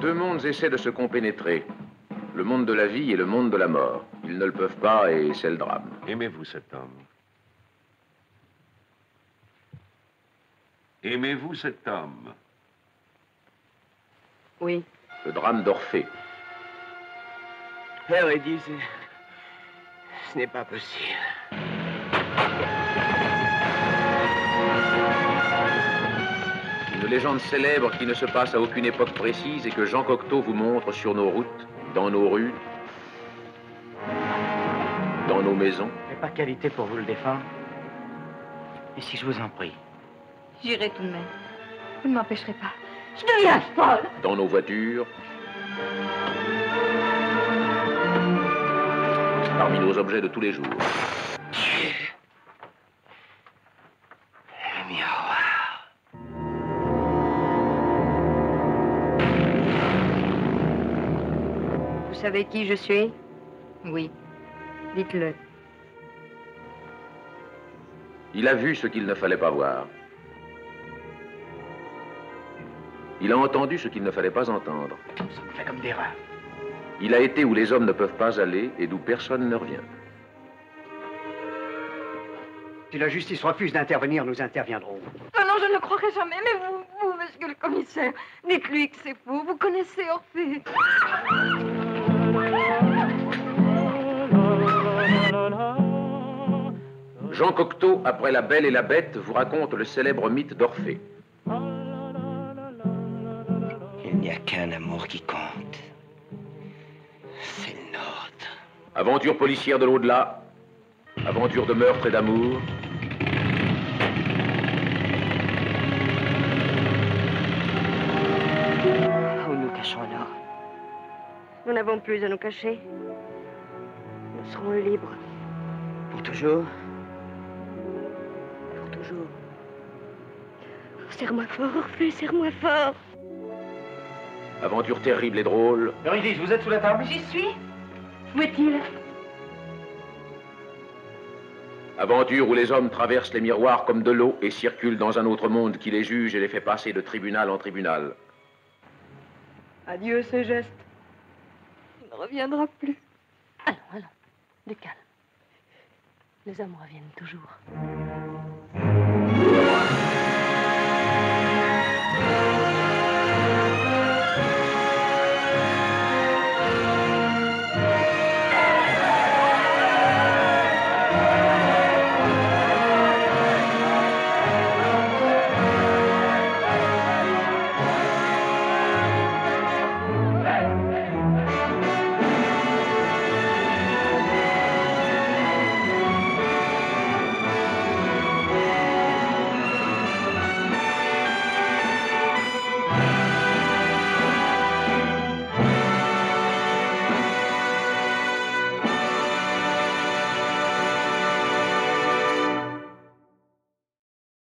Deux mondes essaient de se compénétrer. Le monde de la vie et le monde de la mort. Ils ne le peuvent pas et c'est le drame. Aimez-vous cet homme? Aimez-vous cet homme? Oui. Le drame d'Orphée. Eurydice, ce n'est pas possible. Légende célèbre qui ne se passe à aucune époque précise et que Jean Cocteau vous montre sur nos routes, dans nos rues, dans nos maisons. Je n'ai pas qualité pour vous le défendre. Et si je vous en prie J'irai tout de même. Vous ne m'empêcherez pas. Je deviens folle. Dans nos voitures. Parmi nos objets de tous les jours. Vous savez qui je suis Oui. Dites-le. Il a vu ce qu'il ne fallait pas voir. Il a entendu ce qu'il ne fallait pas entendre. Ça me fait comme des rats. Il a été où les hommes ne peuvent pas aller et d'où personne ne revient. Si la justice refuse d'intervenir, nous interviendrons. Oh non, je ne le croirai jamais. Mais vous, vous, monsieur le commissaire, dites-lui que c'est faux. Vous connaissez Orphée. Jean Cocteau, après La Belle et la Bête, vous raconte le célèbre mythe d'Orphée. Il n'y a qu'un amour qui compte. C'est le nôtre. Aventure policière de l'au-delà, aventure de meurtre et d'amour. Où nous cachons là? Nous n'avons plus à nous cacher. Nous serons libres Pour toujours? Serre-moi fort, Orphée, serre-moi fort. Aventure terrible et drôle. Eurydice, vous êtes sous la table J'y suis. Où est-il? Aventure où les hommes traversent les miroirs comme de l'eau et circulent dans un autre monde qui les juge et les fait passer de tribunal en tribunal. Adieu, ce geste. Il ne reviendra plus. Allons, allons. Du calme. Les hommes reviennent toujours.